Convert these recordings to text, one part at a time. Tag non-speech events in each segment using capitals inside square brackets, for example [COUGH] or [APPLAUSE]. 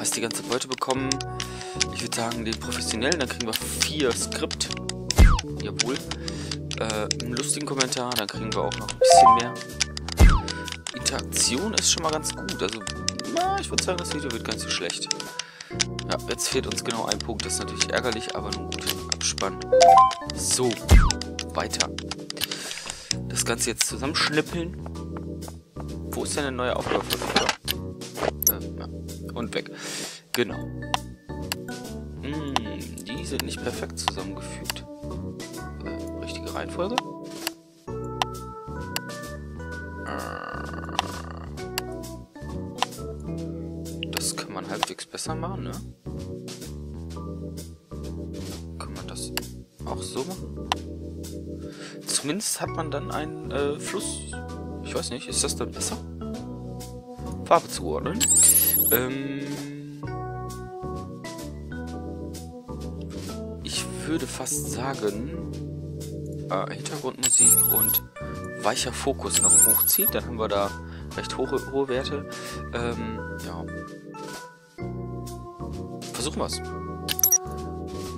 hast die ganze Beute bekommen. Ich würde sagen, den professionellen, dann kriegen wir vier Skript. Jawohl. Äh, einen lustigen Kommentar, dann kriegen wir auch noch ein bisschen mehr. Interaktion ist schon mal ganz gut. Also, na, ich würde sagen, das Video wird ganz so schlecht. Ja, jetzt fehlt uns genau ein Punkt. Das ist natürlich ärgerlich, aber nun gut. Abspann. So, weiter. Das Ganze jetzt zusammenschnippeln. Wo ist denn eine neue Aufgabe. Und weg. Genau. Hm, die sind nicht perfekt zusammengefügt. Äh, richtige Reihenfolge? Das kann man halbwegs besser machen, ne? Kann man das auch so machen? Zumindest hat man dann einen äh, Fluss. Ich weiß nicht, ist das dann besser? Farbe zuordnen. Ähm ich würde fast sagen, äh, Hintergrundmusik und weicher Fokus noch hochziehen. Dann haben wir da recht hohe, hohe Werte. Ähm, ja. Versuchen wir es.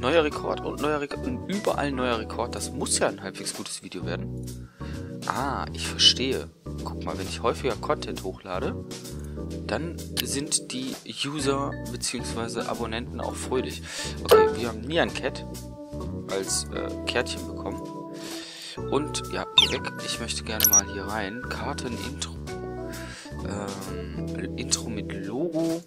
Neuer Rekord und neuer Rekord und überall neuer Rekord. Das muss ja ein halbwegs gutes Video werden. Ah, ich verstehe. Guck mal, wenn ich häufiger Content hochlade, dann sind die User bzw. Abonnenten auch fröhlich. Okay, wir haben Nian Cat als äh, Kärtchen bekommen. Und ja, geh weg. Ich möchte gerne mal hier rein. Karten-Intro. Ähm, Intro mit Logo.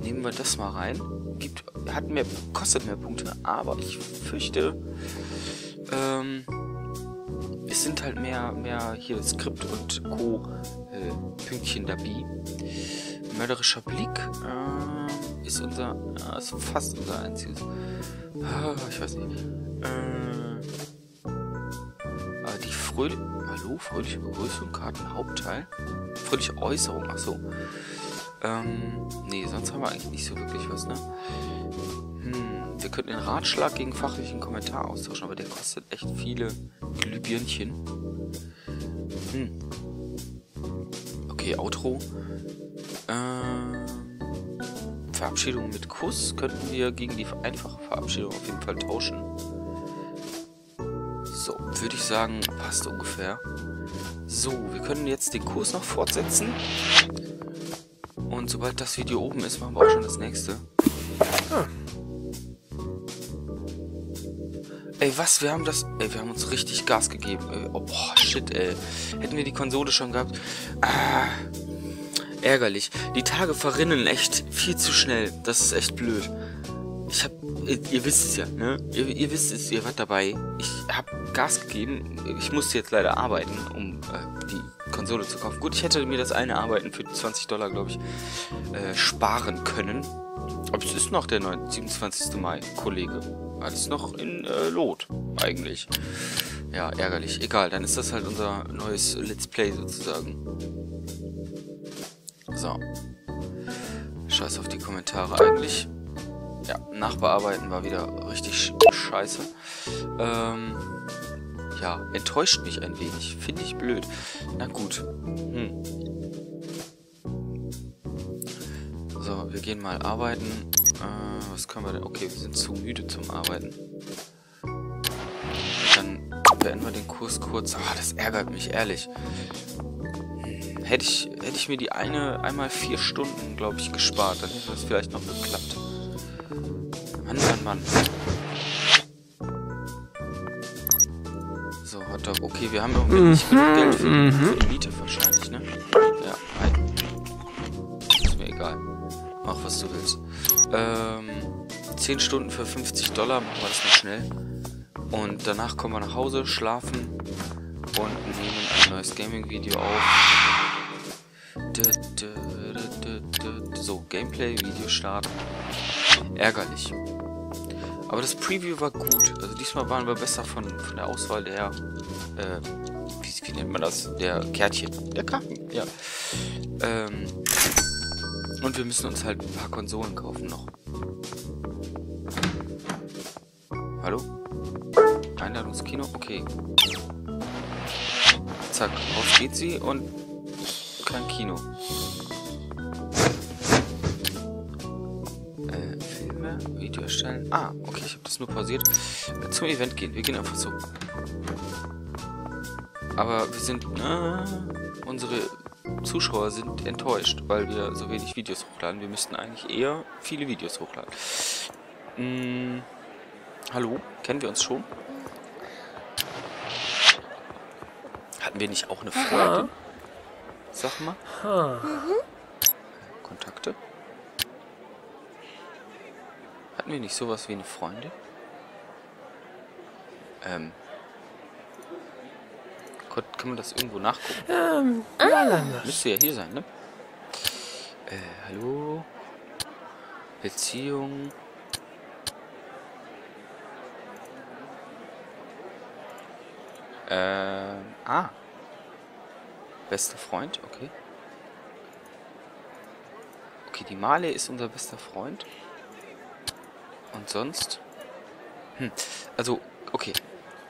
Nehmen wir das mal rein. Gibt, hat mehr, kostet mehr Punkte, aber ich fürchte, ähm, es sind halt mehr, mehr hier Skript und Co. Äh, Pünktchen dabei. Mörderischer Blick äh, ist unser, äh, ist fast unser einziges. Äh, ich weiß nicht. Äh, die fröhliche, hallo, fröhliche Begrüßung, Karten, Hauptteil. Fröhliche Äußerung, ach so. Ähm, nee, sonst haben wir eigentlich nicht so wirklich was, ne? Hm, wir könnten den Ratschlag gegen fachlichen Kommentar austauschen, aber der kostet echt viele Glühbirnchen. Hm. Okay, Outro. Ähm, Verabschiedung mit Kuss könnten wir gegen die einfache Verabschiedung auf jeden Fall tauschen. So, würde ich sagen, passt ungefähr. So, wir können jetzt den Kurs noch fortsetzen. Und sobald das Video oben ist, machen wir auch schon das nächste. Ey, was? Wir haben das... Ey, wir haben uns richtig Gas gegeben. Ey. Oh, shit, ey. Hätten wir die Konsole schon gehabt. Ah, ärgerlich. Die Tage verrinnen echt viel zu schnell. Das ist echt blöd. Ich hab... Ihr, ihr wisst es ja, ne? Ihr, ihr, wisst es, ihr wart dabei. Ich hab Gas gegeben. Ich musste jetzt leider arbeiten, um äh, die Konsole zu kaufen. Gut, ich hätte mir das eine Arbeiten für 20 Dollar, glaube ich, äh, sparen können. Aber es ist noch der 27. Mai, Kollege. Alles noch in äh, Lot, eigentlich. Ja, ärgerlich. Egal, dann ist das halt unser neues Let's Play sozusagen. So. Scheiß auf die Kommentare eigentlich. Ja, nachbearbeiten war wieder richtig scheiße. Ähm, ja, enttäuscht mich ein wenig. Finde ich blöd. Na gut. Hm. So, wir gehen mal arbeiten. Äh, was können wir denn? Okay, wir sind zu müde zum Arbeiten. Dann beenden wir den Kurs kurz. Ah, das ärgert mich, ehrlich. Hätte ich, hätte ich mir die eine einmal vier Stunden, glaube ich, gespart, dann hätte das vielleicht noch geklappt. Mann, Mann, Mann. So, Hotdog. Okay, wir haben irgendwie nicht genug Geld für, mhm. für die Miete wahrscheinlich, ne? Ja, nein. Ist mir egal. Mach, was du willst. Ähm, 10 Stunden für 50 Dollar, machen wir das mal schnell. Und danach kommen wir nach Hause, schlafen und nehmen ein neues Gaming-Video auf. So, Gameplay-Video starten. Ärgerlich. Aber das Preview war gut. Also diesmal waren wir besser von, von der Auswahl der, äh, wie, wie nennt man das? Der Kärtchen. Der Karten, ja. Ähm, und wir müssen uns halt ein paar Konsolen kaufen noch. Hallo? Einladungskino? Okay. Zack, raus geht sie und kein Kino. Video erstellen. Ah, okay, ich habe das nur pausiert. Äh, zum Event gehen. Wir gehen einfach so. Aber wir sind... Äh, unsere Zuschauer sind enttäuscht, weil wir so wenig Videos hochladen. Wir müssten eigentlich eher viele Videos hochladen. Hm, hallo? Kennen wir uns schon? Hatten wir nicht auch eine Freundin? Sag mal. Kontakte? Hatten wir nicht sowas wie eine Freundin? Ähm. Kann, man das irgendwo nachgucken? Ähm, Lange. Müsste ja hier sein, ne? Äh, hallo? Beziehung. Ähm, ah. Bester Freund, okay. Okay, die Male ist unser bester Freund. Und sonst? Hm, also, okay.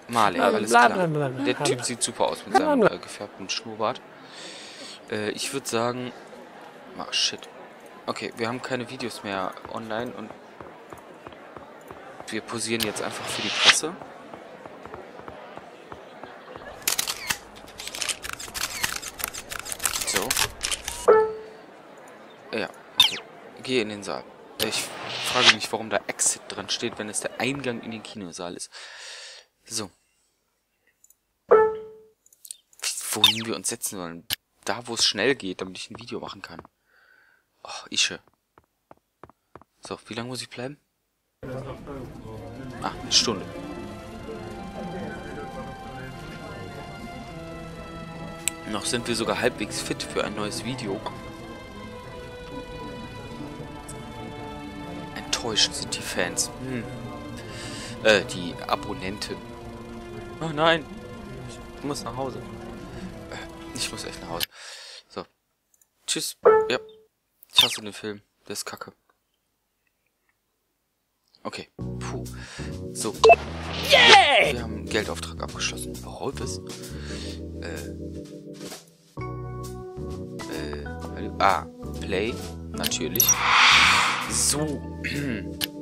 Bla, alles klar. Der. Typ sieht super aus mit seinem äh, gefärbten Schnurrbart. Äh, ich würde sagen... Ah, shit. Okay, wir haben keine Videos mehr online und wir posieren jetzt einfach für die Presse. So. Ja, okay. Gehe in den Saal. Ich frage mich, warum da Exit dran steht, wenn es der Eingang in den Kinosaal ist. So. Wohin wir uns setzen sollen. Da, wo es schnell geht, damit ich ein Video machen kann. Oh, Ische. So, wie lange muss ich bleiben? Ah, eine Stunde. Noch sind wir sogar halbwegs fit für ein neues Video. Enttäuscht sind die Fans. Hm. Äh, die Abonnenten. Oh nein. Ich muss nach Hause. Äh, ich muss echt nach Hause. So. Tschüss. Ja. Ich hasse den Film. Der ist kacke. Okay. Puh. So. Wir haben einen Geldauftrag abgeschlossen. Rolfes. Äh. Äh. hallo? Ah. Play. Natürlich. So. [CLEARS THROAT]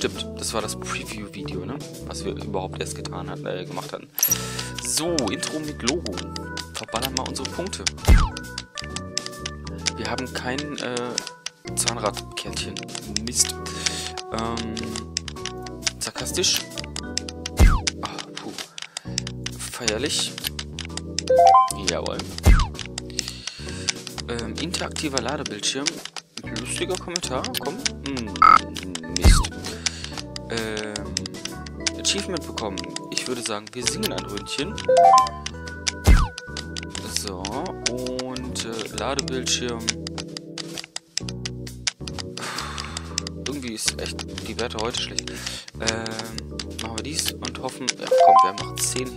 Stimmt. Das war das Preview-Video, ne? Was wir überhaupt erst getan hatten, äh, gemacht hatten. So. Intro mit Logo. Verballern mal unsere Punkte. Wir haben kein, äh, Zahnradkärtchen. Mist. Ähm, sarkastisch. Ah, puh. Feierlich. Jawohl. Ähm, interaktiver Ladebildschirm. Lustiger Kommentar. Komm. Hm, Mist. Ähm, Achievement bekommen. Ich würde sagen, wir singen ein Röntchen. So, und äh, Ladebildschirm. Irgendwie ist echt die Werte heute schlecht. Ähm, machen wir dies und hoffen. Ja, komm, wir haben noch 10.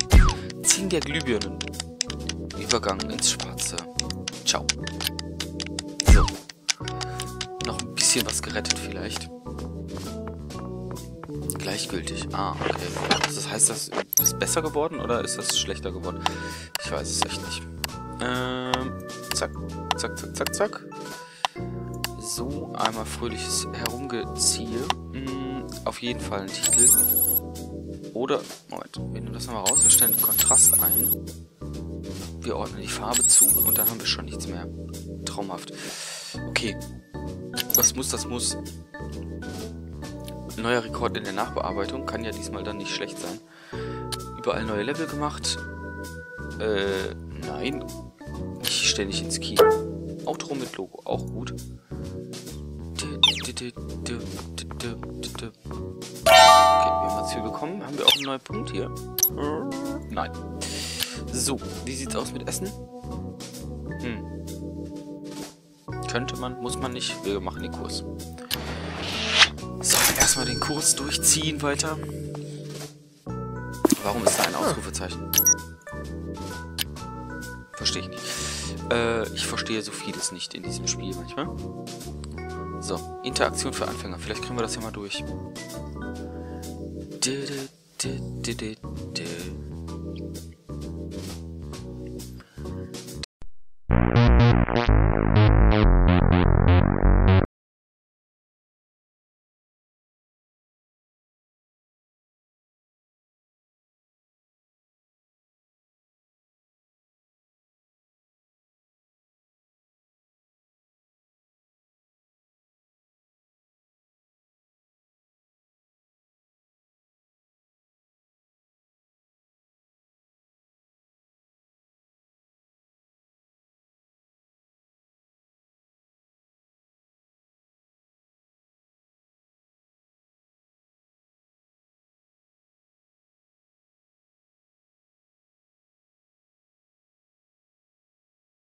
10 der Glühbirnen. Übergang ins Schwarze. Ciao. So. Noch ein bisschen was gerettet vielleicht. Gleichgültig. Ah, okay. Das heißt, das ist besser geworden oder ist das schlechter geworden? Ich weiß es echt nicht. Ähm, zack, zack, zack, zack, zack. So, einmal fröhliches Herumgeziehe. Hm, auf jeden Fall ein Titel. Oder, Moment, wir nehmen das nochmal raus. Wir stellen Kontrast ein. Wir ordnen die Farbe zu und dann haben wir schon nichts mehr. Traumhaft. Okay. Das muss, das muss. Neuer Rekord in der Nachbearbeitung. Kann ja diesmal dann nicht schlecht sein. Überall neue Level gemacht. Äh, nein. Ich stelle nicht ins Kino. Outro mit Logo, auch gut. Okay, wir haben was hier bekommen. Haben wir auch einen neuen Punkt hier? Nein. So, wie sieht's aus mit Essen? Hm. Könnte man, muss man nicht. Wir machen den Kurs. So, erstmal den Kurs durchziehen weiter. Warum ist da ein Ausrufezeichen? Verstehe ich nicht. Äh, ich verstehe so vieles nicht in diesem Spiel manchmal. So, Interaktion für Anfänger. Vielleicht kriegen wir das ja mal durch.